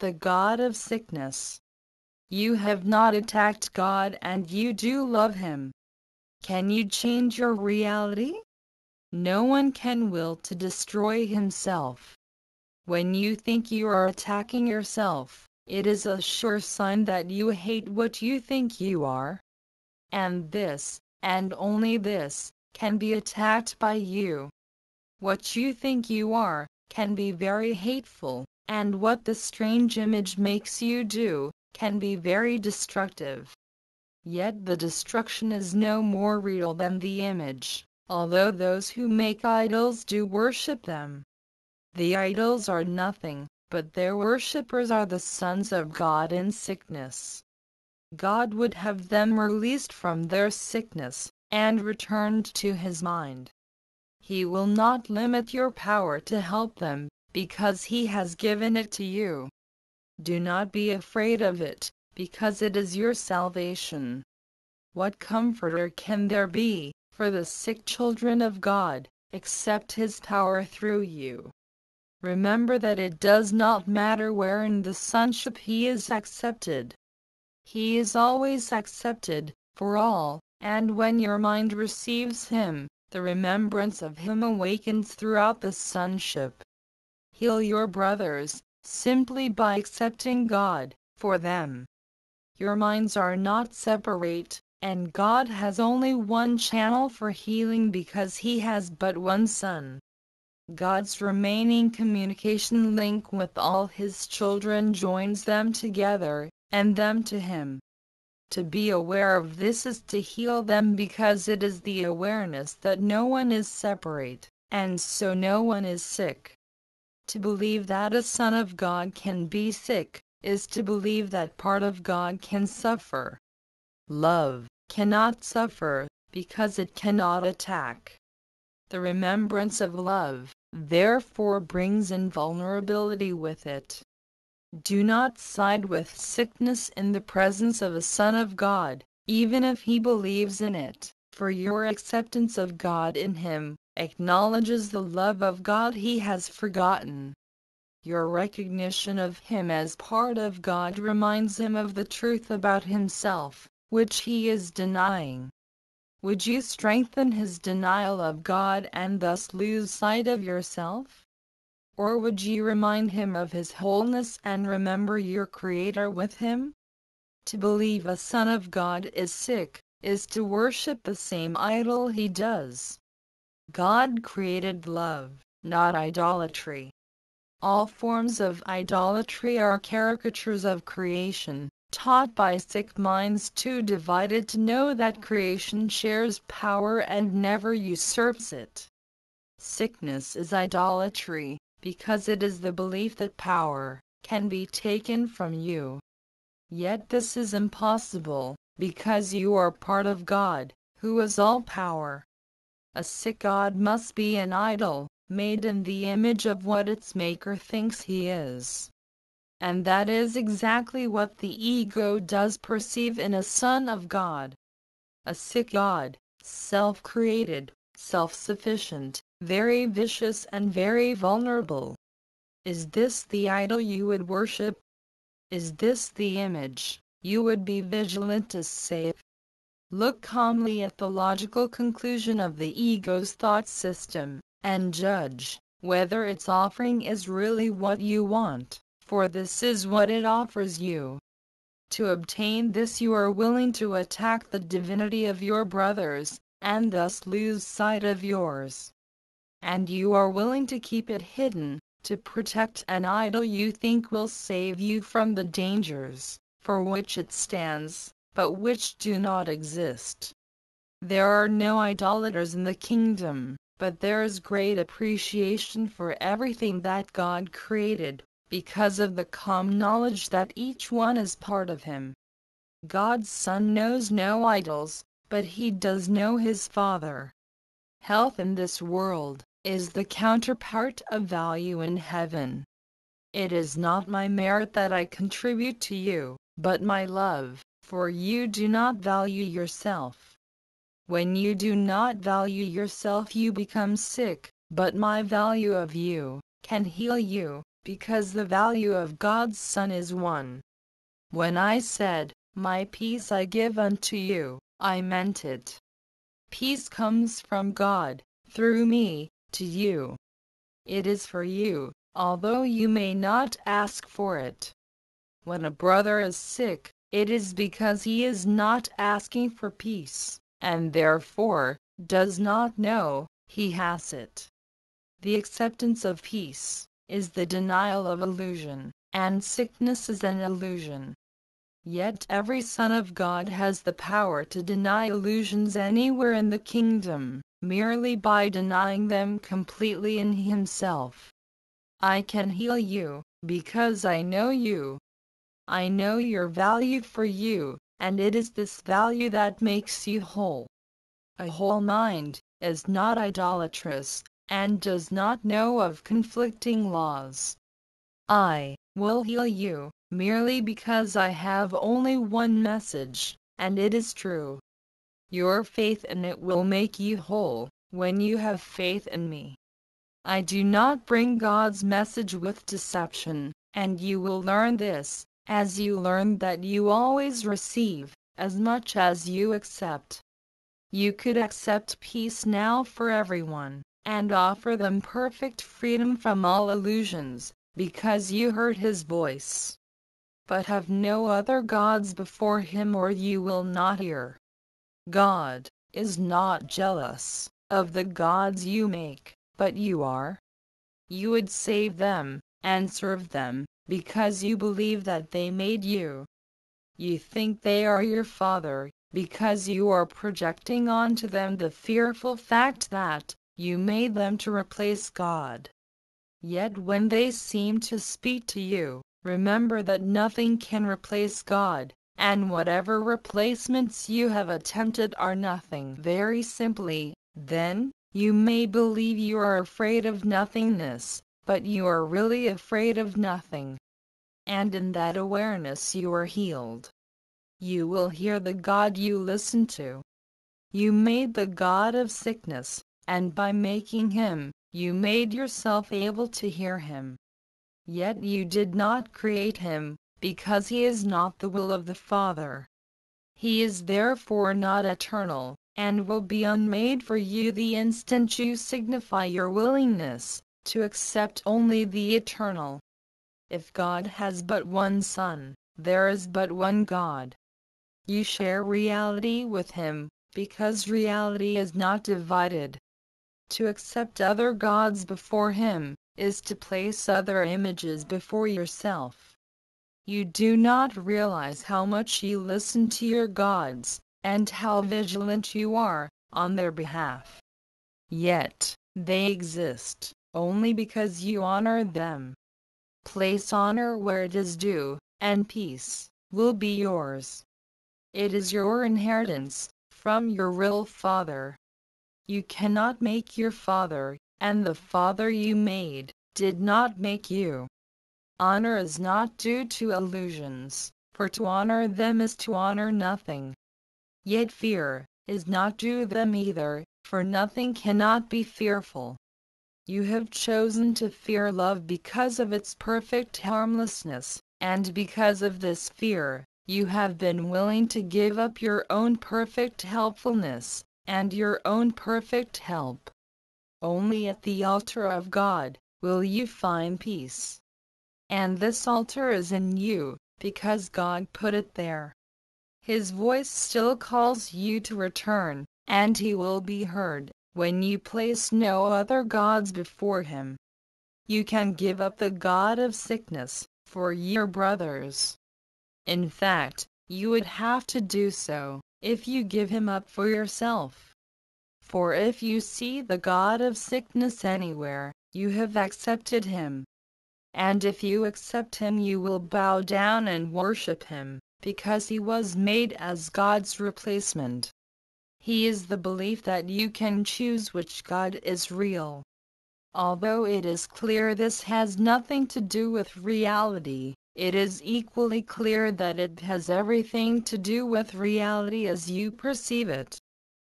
the God of sickness. You have not attacked God and you do love Him. Can you change your reality? No one can will to destroy himself. When you think you are attacking yourself, it is a sure sign that you hate what you think you are. And this, and only this, can be attacked by you. What you think you are, can be very hateful, and what the strange image makes you do, can be very destructive. Yet the destruction is no more real than the image, although those who make idols do worship them. The idols are nothing, but their worshippers are the sons of God in sickness. God would have them released from their sickness, and returned to his mind. He will not limit your power to help them, because He has given it to you. Do not be afraid of it, because it is your salvation. What comforter can there be, for the sick children of God, except His power through you? Remember that it does not matter where in the sonship He is accepted. He is always accepted, for all, and when your mind receives Him, the remembrance of him awakens throughout the sonship. Heal your brothers, simply by accepting God, for them. Your minds are not separate, and God has only one channel for healing because He has but one Son. God's remaining communication link with all His children joins them together, and them to Him. To be aware of this is to heal them because it is the awareness that no one is separate, and so no one is sick. To believe that a son of God can be sick, is to believe that part of God can suffer. Love cannot suffer, because it cannot attack. The remembrance of love, therefore brings invulnerability with it. Do not side with sickness in the presence of a Son of God, even if he believes in it, for your acceptance of God in him acknowledges the love of God he has forgotten. Your recognition of him as part of God reminds him of the truth about himself, which he is denying. Would you strengthen his denial of God and thus lose sight of yourself? Or would you remind him of his wholeness and remember your Creator with him? To believe a Son of God is sick, is to worship the same idol he does. God created love, not idolatry. All forms of idolatry are caricatures of creation, taught by sick minds too divided to know that creation shares power and never usurps it. Sickness is idolatry, because it is the belief that power can be taken from you. Yet this is impossible, because you are part of God, who is all power. A sick God must be an idol, made in the image of what its maker thinks he is. And that is exactly what the ego does perceive in a son of God. A sick God, self created, self sufficient, very vicious and very vulnerable. Is this the idol you would worship? Is this the image you would be vigilant to save? Look calmly at the logical conclusion of the ego's thought system, and judge whether its offering is really what you want, for this is what it offers you. To obtain this you are willing to attack the divinity of your brothers, and thus lose sight of yours and you are willing to keep it hidden, to protect an idol you think will save you from the dangers for which it stands, but which do not exist. There are no idolaters in the kingdom, but there is great appreciation for everything that God created, because of the calm knowledge that each one is part of Him. God's Son knows no idols, but He does know His Father. Health in this world, is the counterpart of value in heaven. It is not my merit that I contribute to you, but my love, for you do not value yourself. When you do not value yourself you become sick, but my value of you, can heal you, because the value of God's Son is one. When I said, My peace I give unto you, I meant it. Peace comes from God, through me, to you. It is for you, although you may not ask for it. When a brother is sick, it is because he is not asking for peace, and therefore does not know he has it. The acceptance of peace is the denial of illusion, and sickness is an illusion. Yet every son of God has the power to deny illusions anywhere in the kingdom, merely by denying them completely in himself. I can heal you, because I know you. I know your value for you, and it is this value that makes you whole. A whole mind is not idolatrous, and does not know of conflicting laws. I will heal you, merely because I have only one message, and it is true. Your faith in it will make you whole, when you have faith in me. I do not bring God's message with deception, and you will learn this, as you learn that you always receive, as much as you accept. You could accept peace now for everyone, and offer them perfect freedom from all illusions, because you heard his voice but have no other gods before him or you will not hear. God is not jealous of the gods you make, but you are. You would save them and serve them because you believe that they made you. You think they are your father because you are projecting onto them the fearful fact that you made them to replace God. Yet when they seem to speak to you, Remember that nothing can replace God, and whatever replacements you have attempted are nothing. Very simply, then, you may believe you are afraid of nothingness, but you are really afraid of nothing. And in that awareness you are healed. You will hear the God you listen to. You made the God of sickness, and by making him, you made yourself able to hear him. Yet you did not create him, because he is not the will of the Father. He is therefore not eternal, and will be unmade for you the instant you signify your willingness to accept only the eternal. If God has but one Son, there is but one God. You share reality with Him, because reality is not divided. To accept other gods before Him is to place other images before yourself. You do not realize how much you listen to your gods, and how vigilant you are on their behalf. Yet, they exist only because you honor them. Place honor where it is due, and peace will be yours. It is your inheritance from your real father. You cannot make your father and the Father you made, did not make you. Honor is not due to illusions, for to honor them is to honor nothing. Yet fear is not due them either, for nothing cannot be fearful. You have chosen to fear love because of its perfect harmlessness, and because of this fear, you have been willing to give up your own perfect helpfulness, and your own perfect help. Only at the altar of God will you find peace. And this altar is in you, because God put it there. His voice still calls you to return, and he will be heard, when you place no other gods before him. You can give up the God of sickness, for your brothers. In fact, you would have to do so, if you give him up for yourself. For if you see the God of sickness anywhere, you have accepted him. And if you accept him you will bow down and worship him, because he was made as God's replacement. He is the belief that you can choose which God is real. Although it is clear this has nothing to do with reality, it is equally clear that it has everything to do with reality as you perceive it.